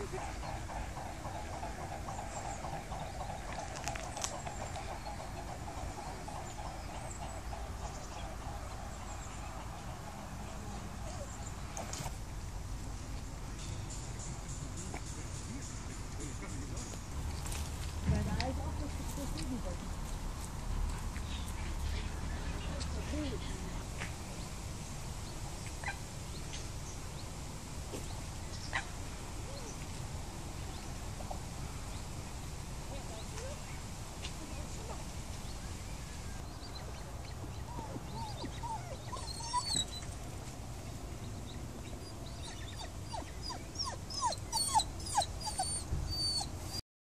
Don't